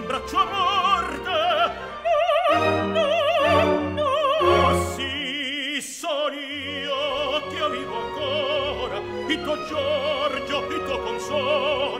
in braccio a morte. No, no, no ah sì, son io che vivo ancora. Il tuo Giorgio, il tuo console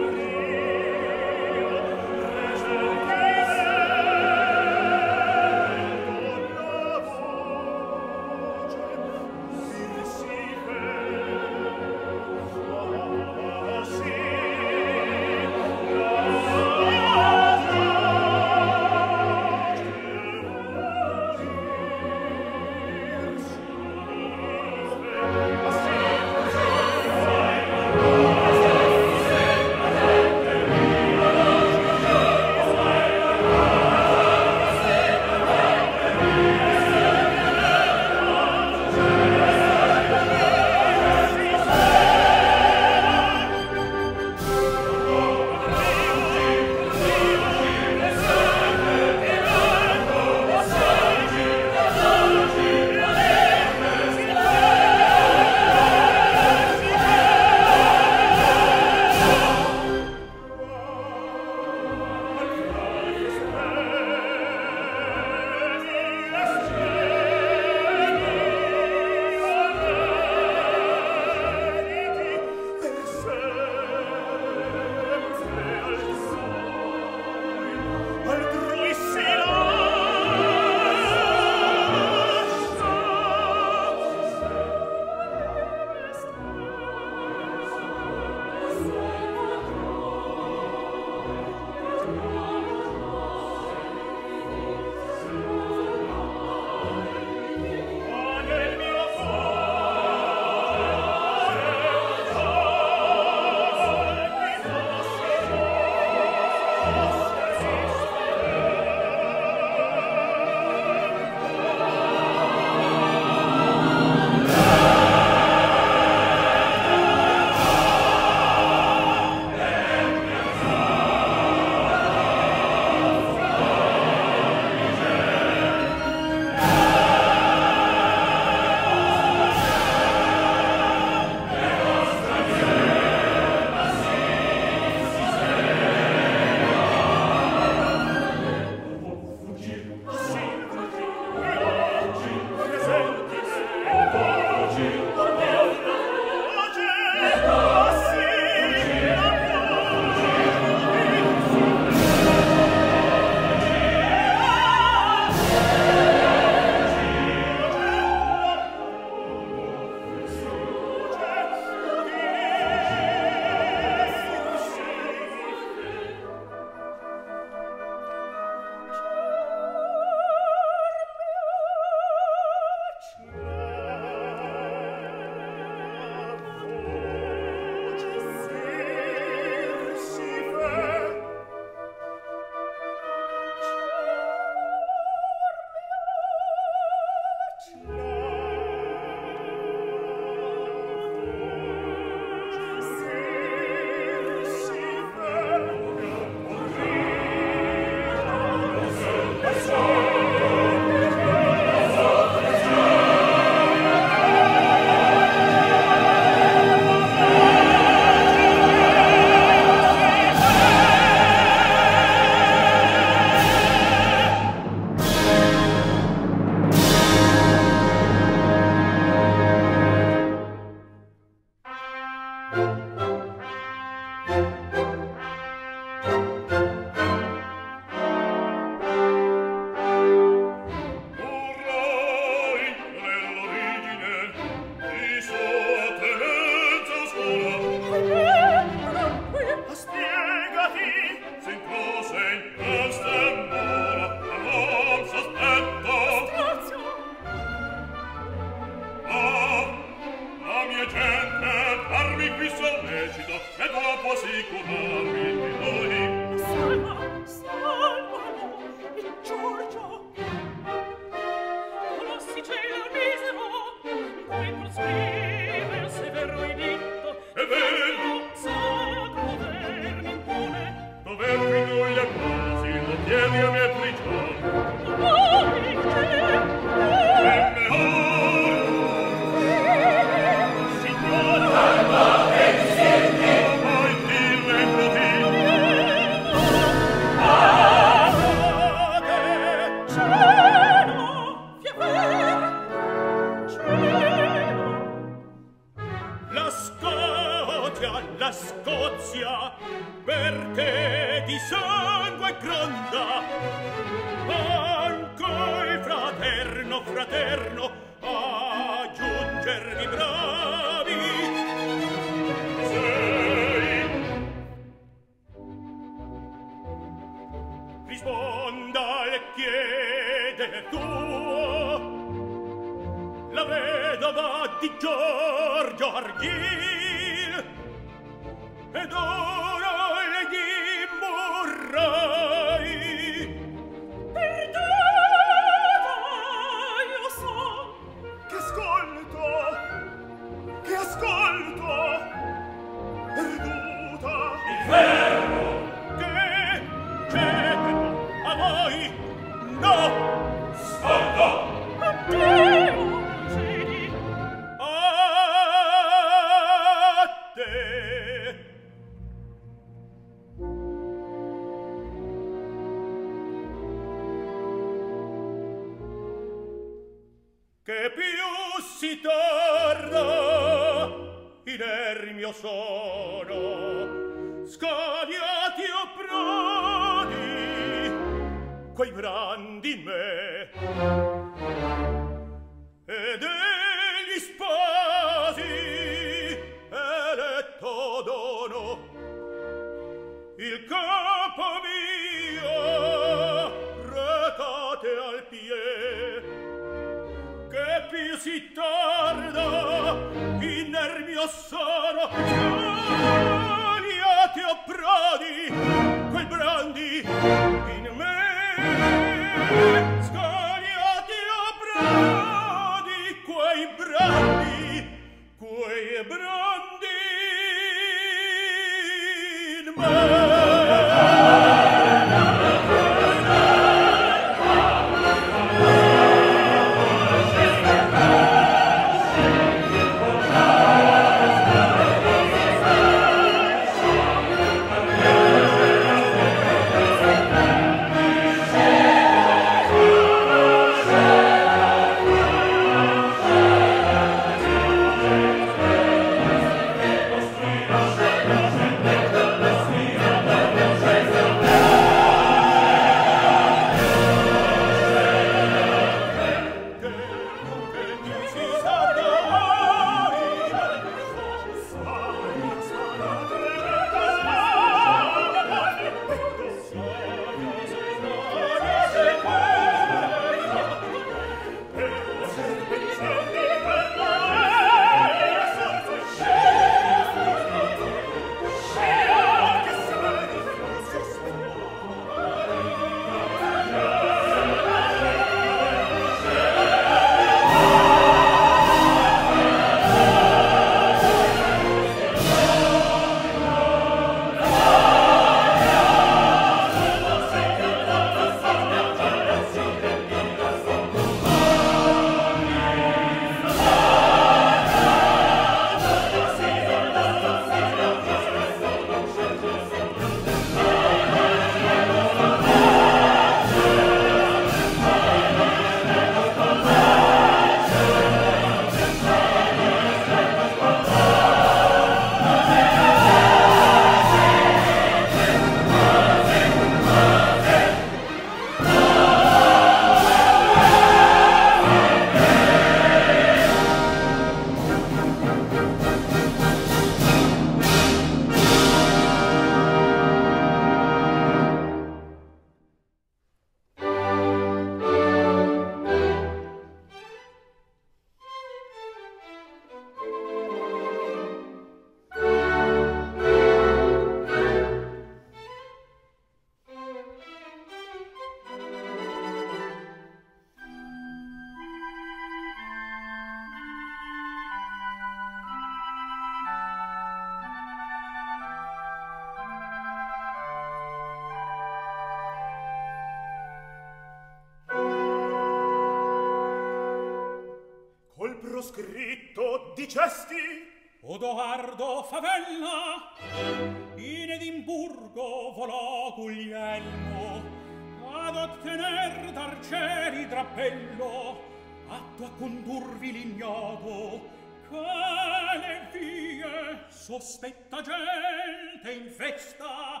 sospetta gente in festa.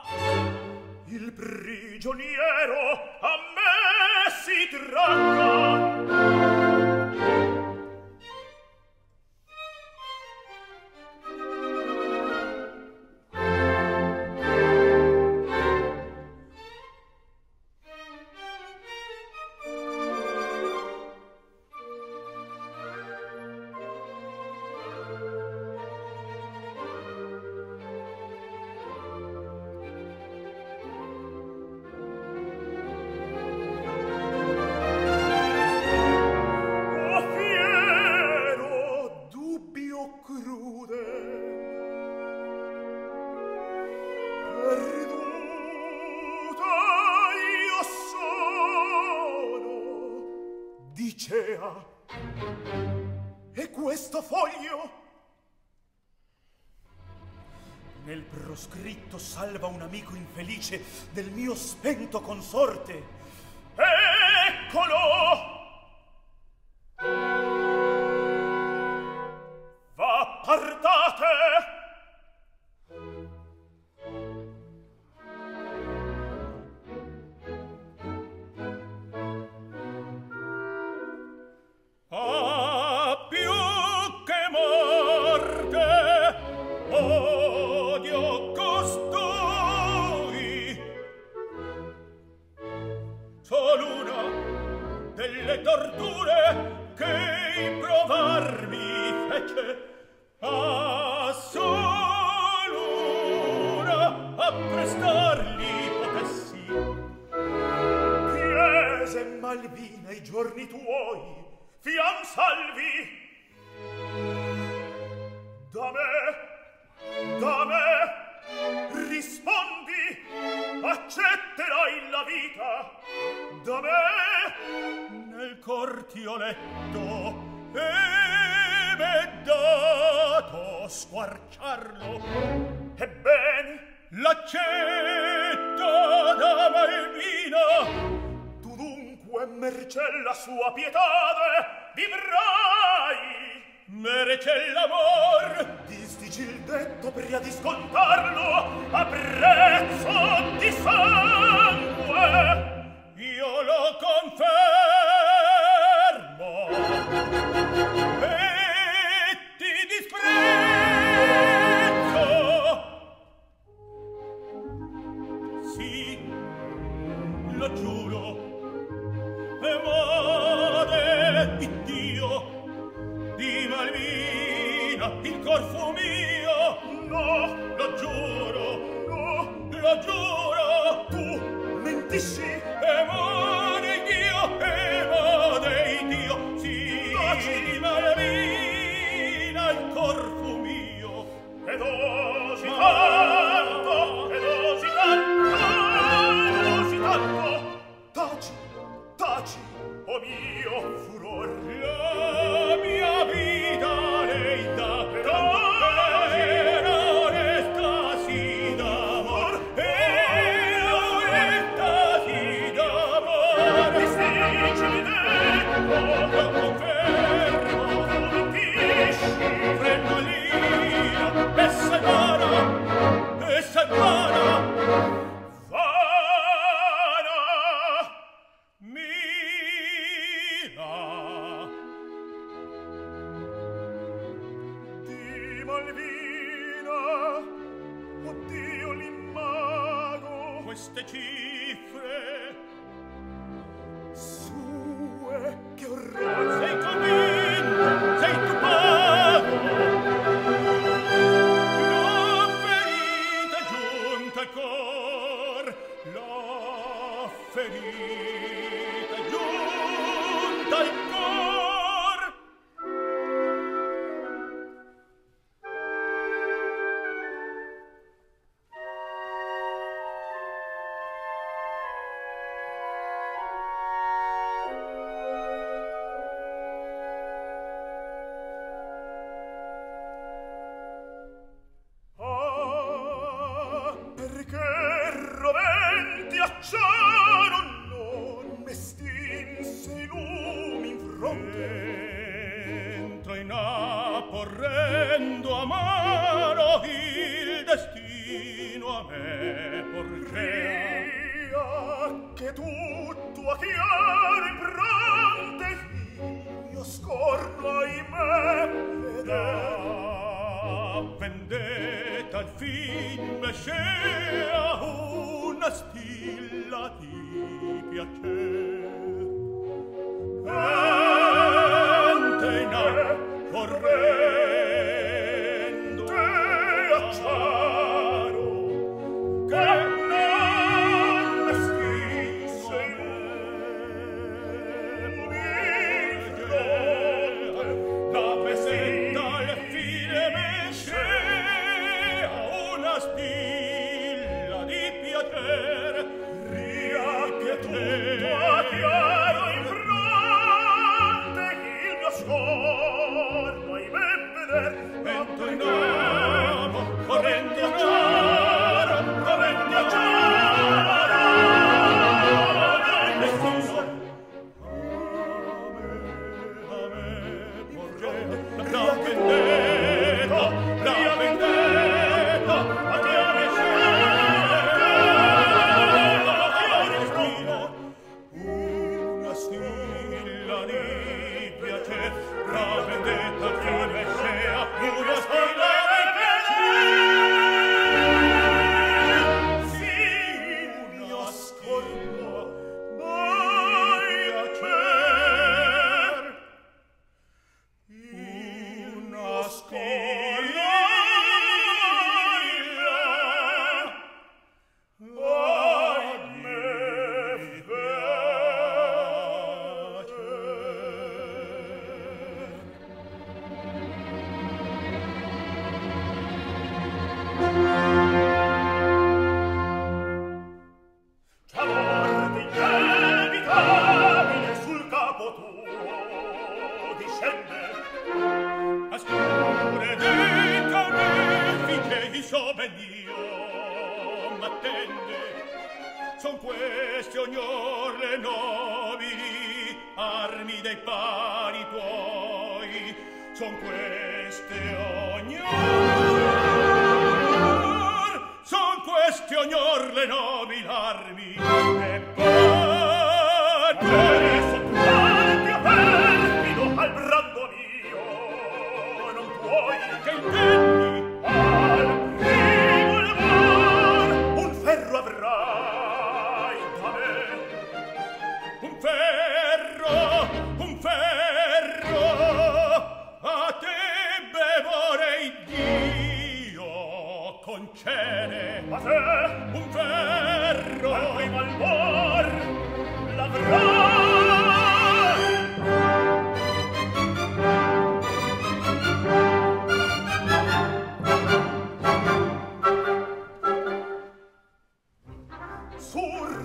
Il prigioniero a me si tratta. Salva un amico infelice del mio spento consorte.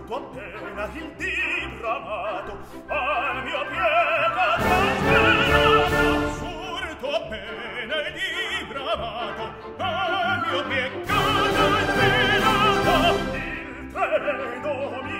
molto a pena il dibramato al mio piega trasgranato surto a pena il dibramato al mio piega trasgranato il treno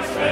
Amen.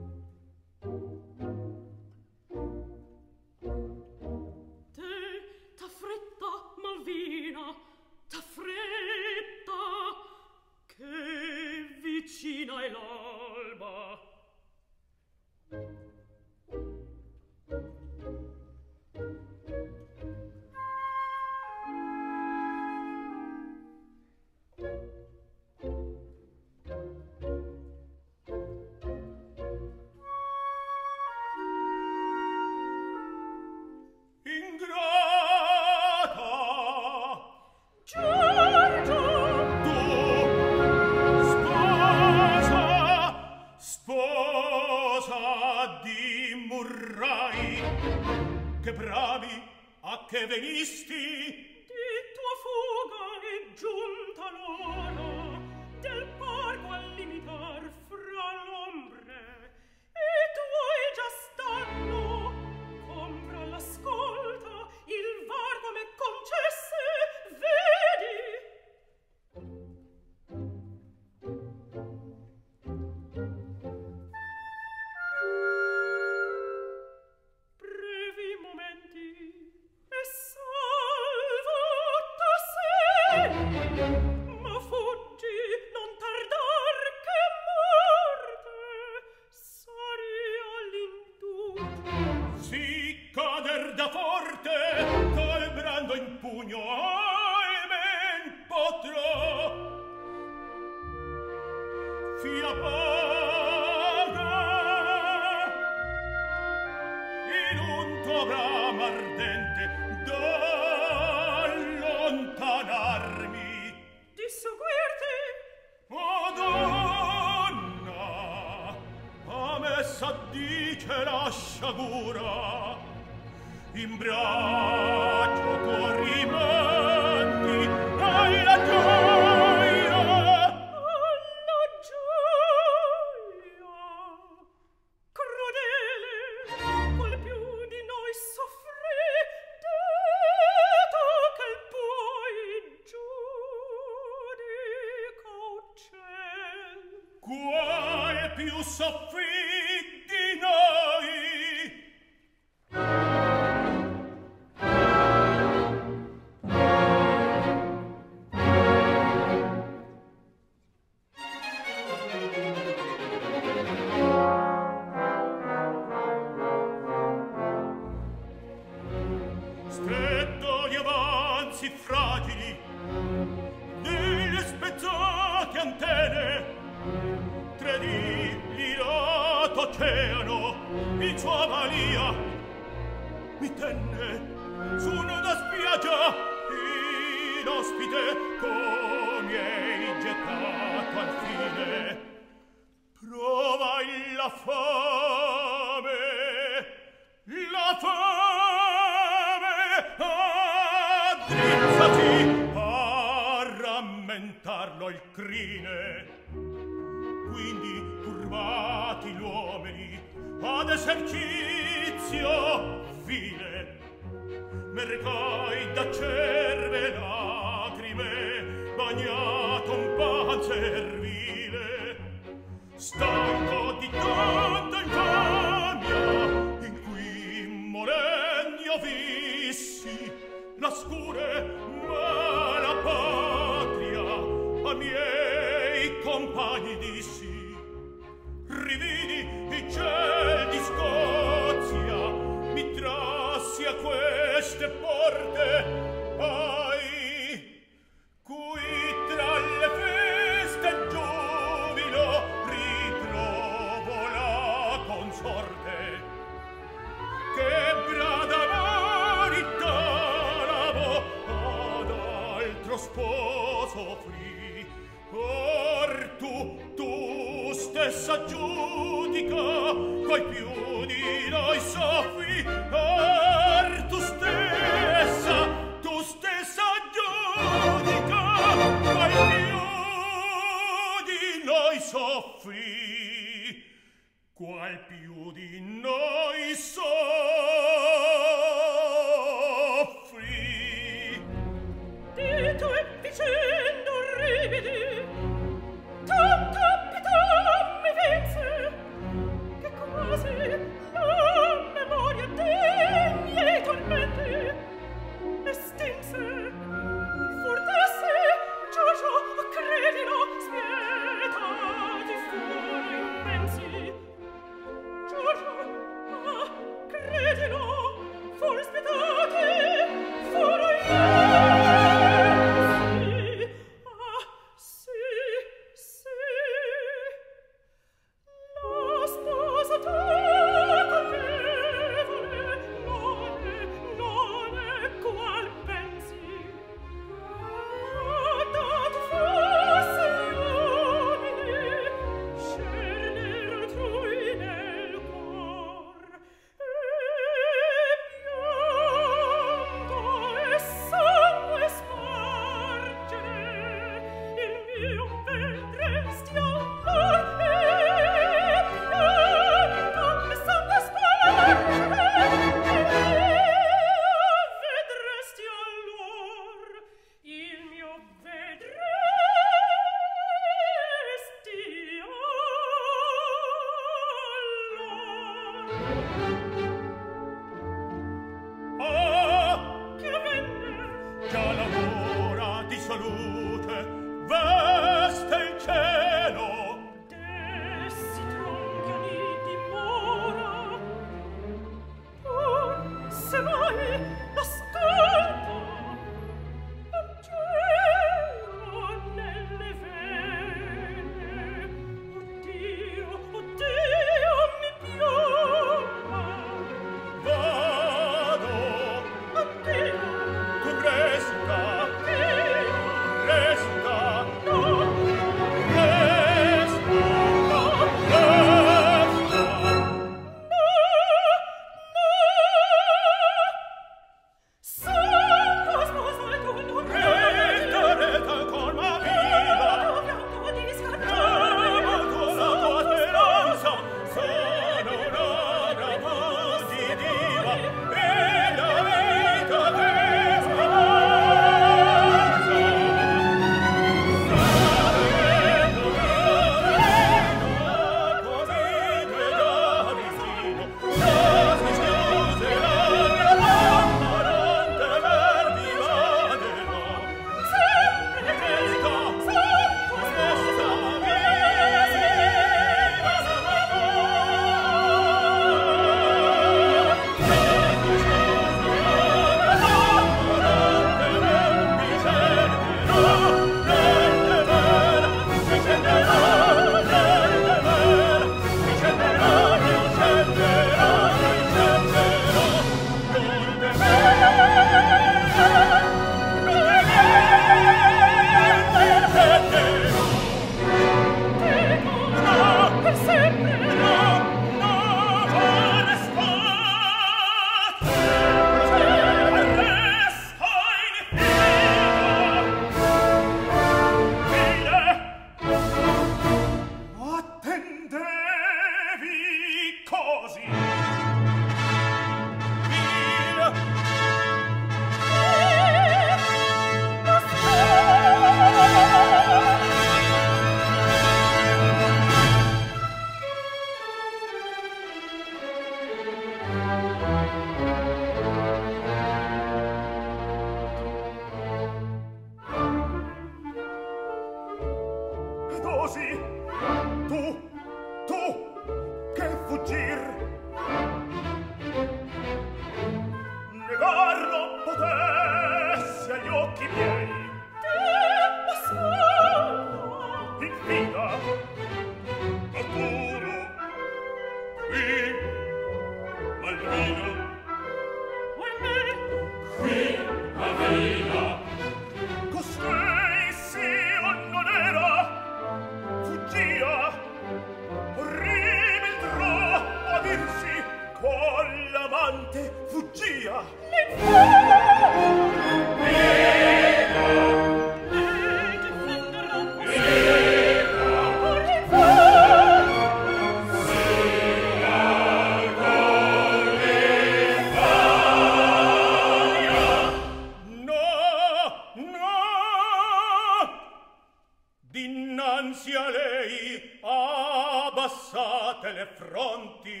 Fronti.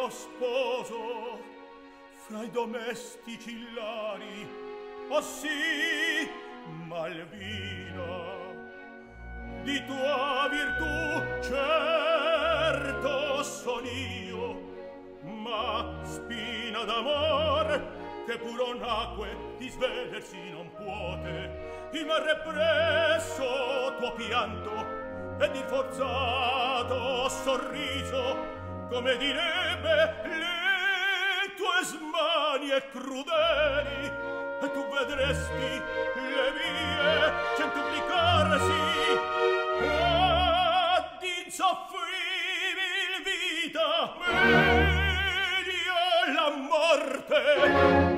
lieto sposo fra i domestici illari oh sì Malvina di tua virtù certo son io ma spina d'amor che puro nacque di svedersi non puote rimarre represso tuo pianto ed il forzato sorriso come direbbe le tue smanie crudeli e tu vedresti le mie centuplicarsi ad ah, insoffribil vita meglio la morte.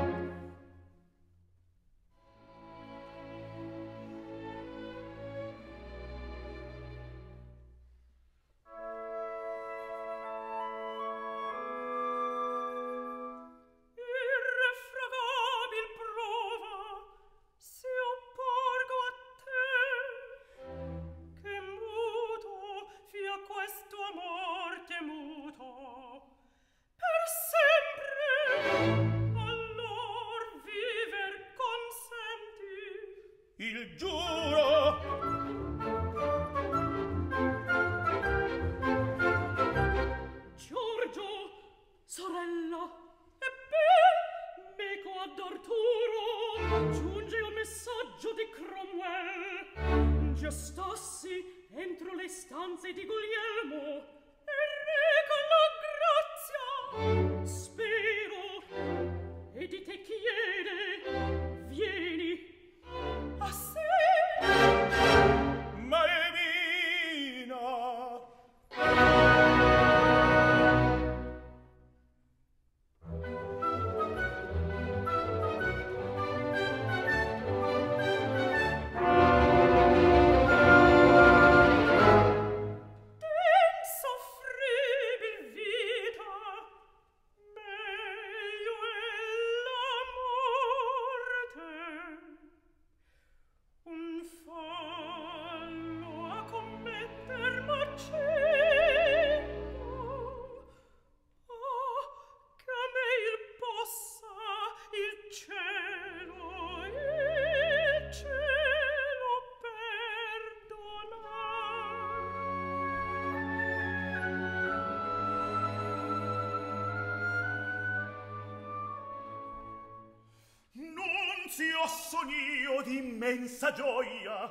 sazio sonio d'immensa gioia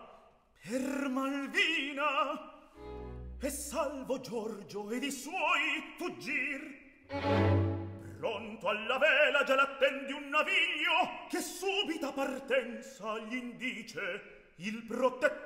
per Malvina. E salvo Giorgio ed i suoi fuggir. Pronto alla vela già l'attendi un naviglio che subita partenza gli indice il protettore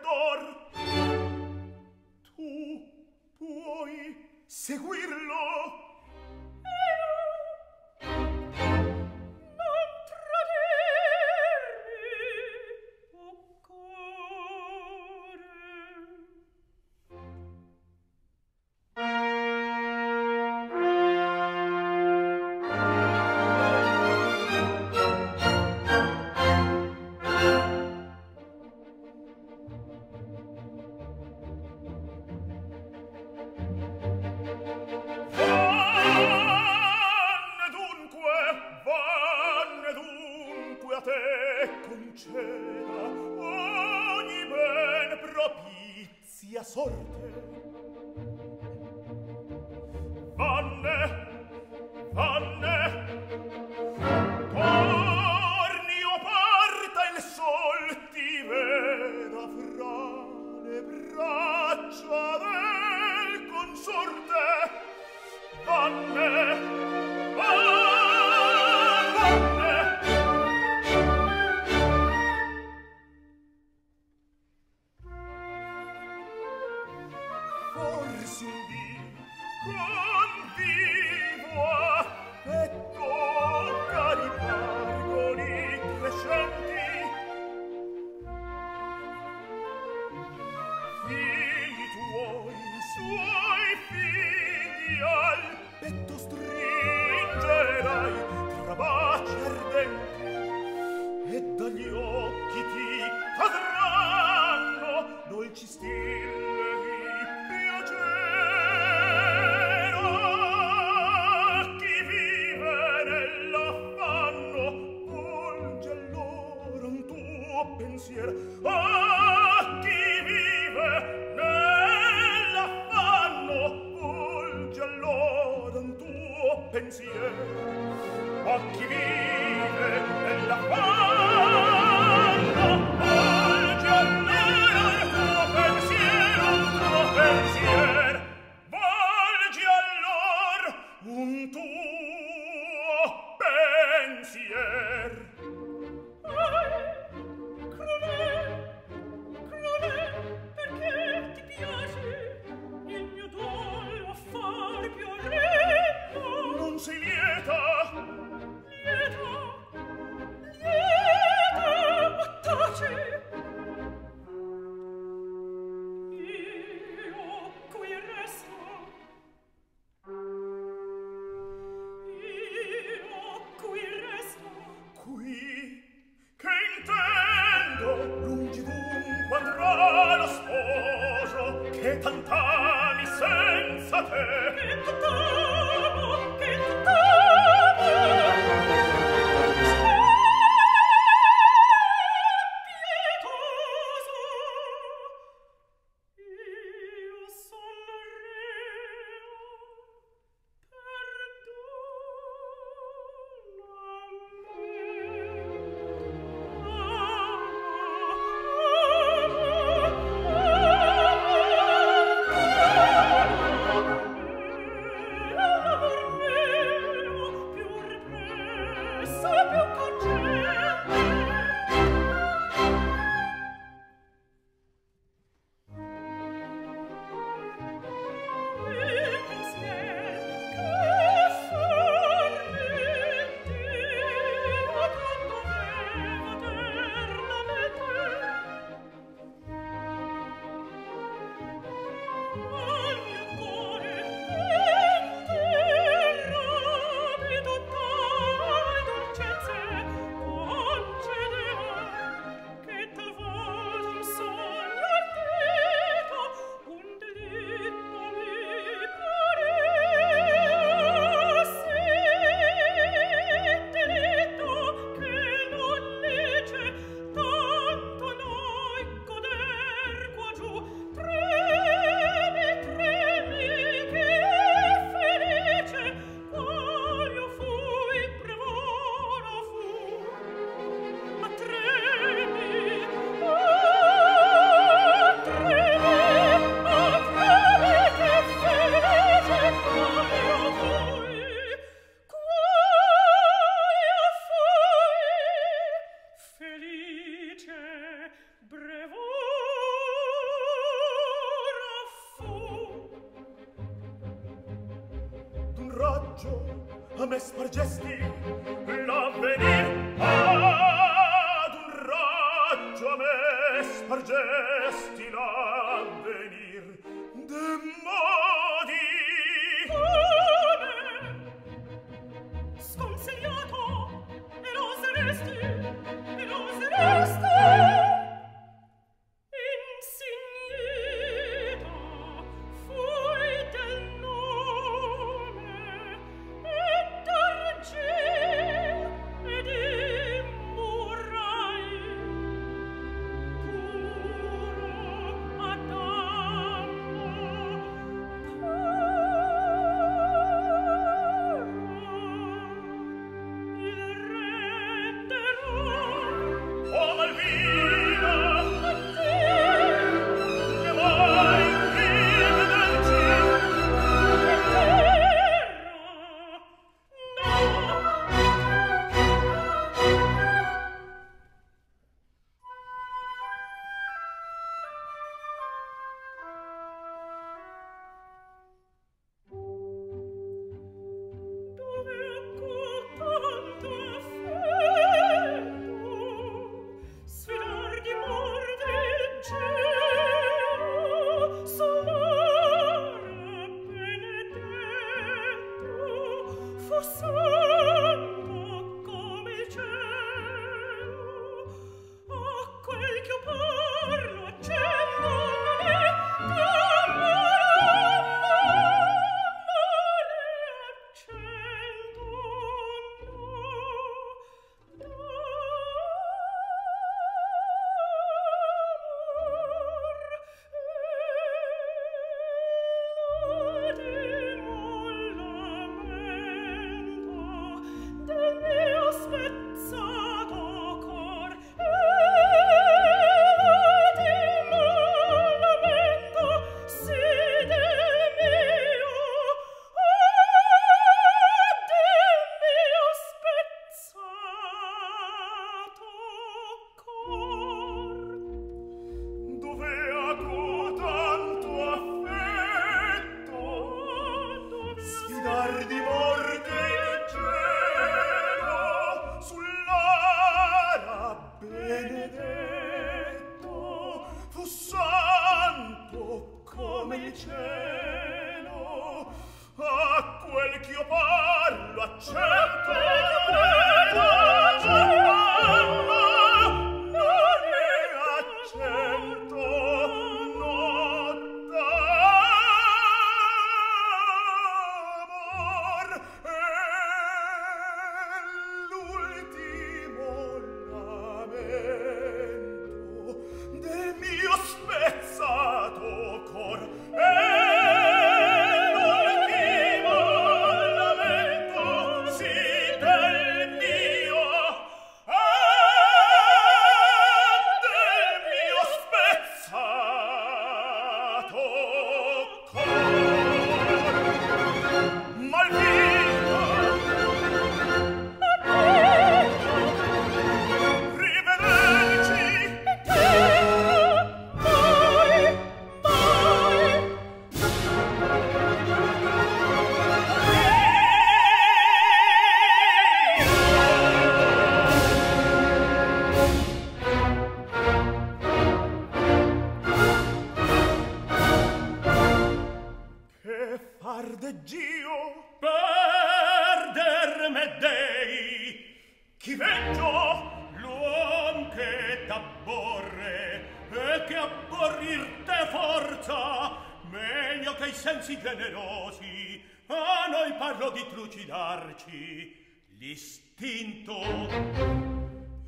sfidarci l'istinto.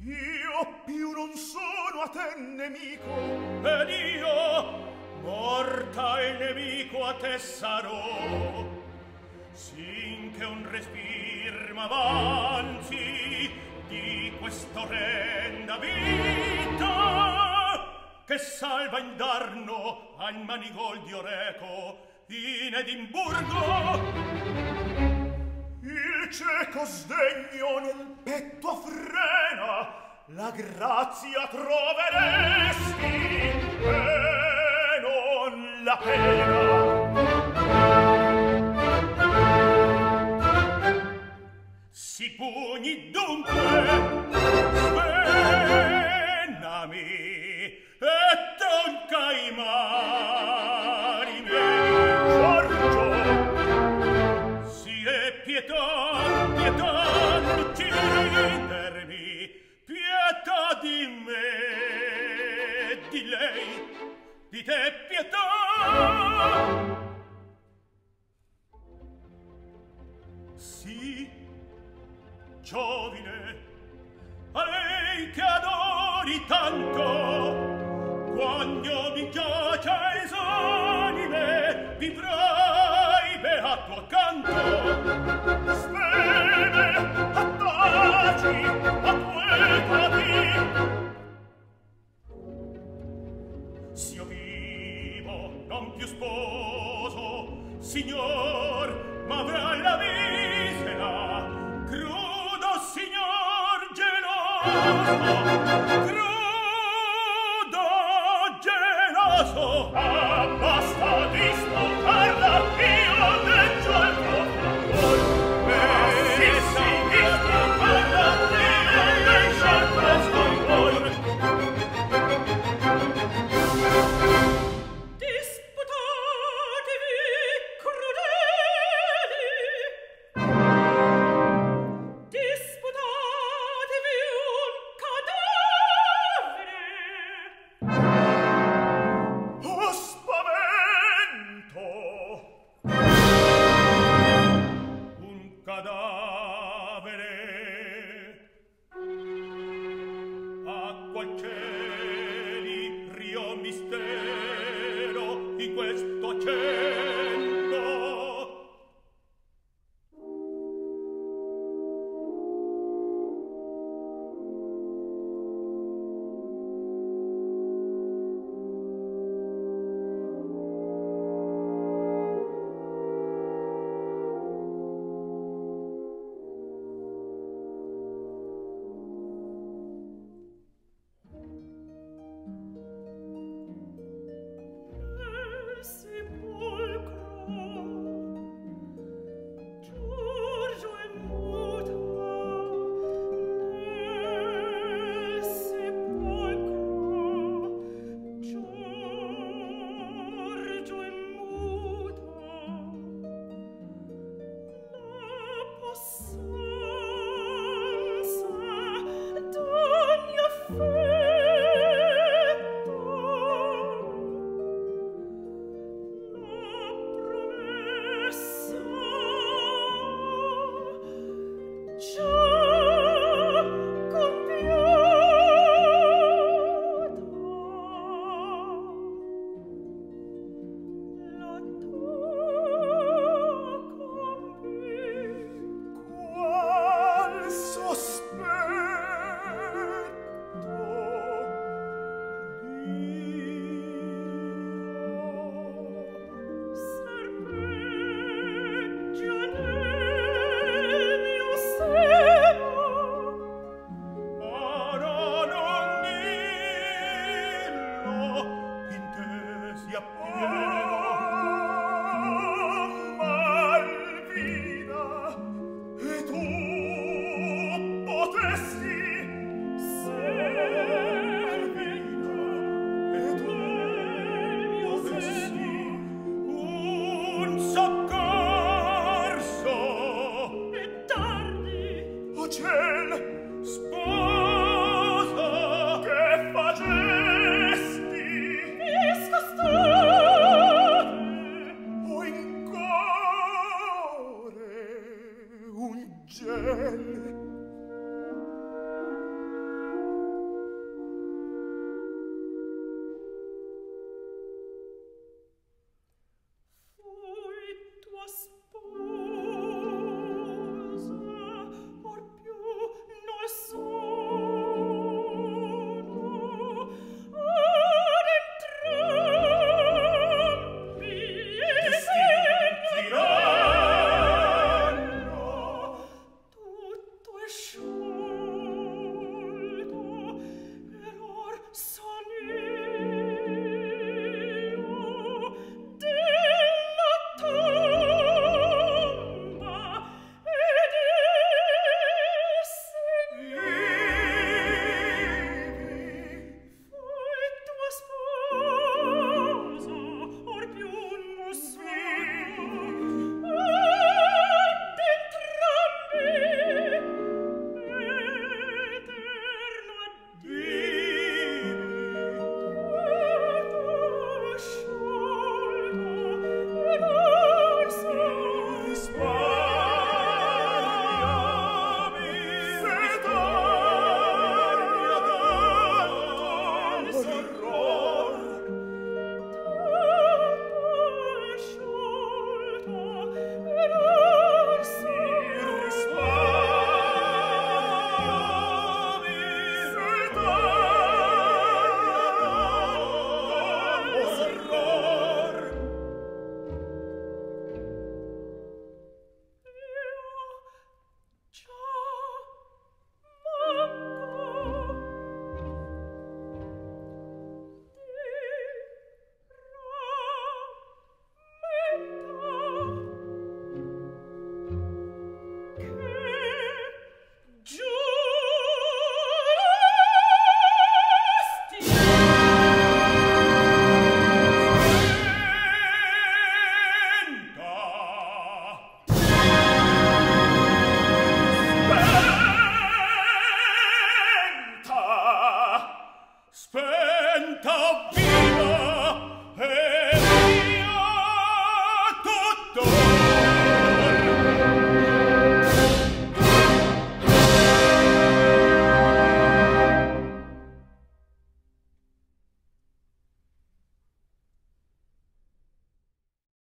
Io più non sono a te nemico ed io mortal nemico a te sarò. Sin che un respir m'avanzi di quest'orrenda vita che salva indarno al manigol di Oreco in Edimburgo cieco sdegno nel petto frena la grazia troveresti e non la pena. Si pugni dunque svenami e toncai mai dite pietà. Sì giovine a lei che adori tanto quando mi giace esanime vivrai beato accanto. Speme attaci a tuoi più sposo signor ma ve alla misera. Crudo signor geloso crudo geloso. Ah, ah.